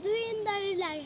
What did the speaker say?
doing the light.